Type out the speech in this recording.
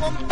Come on.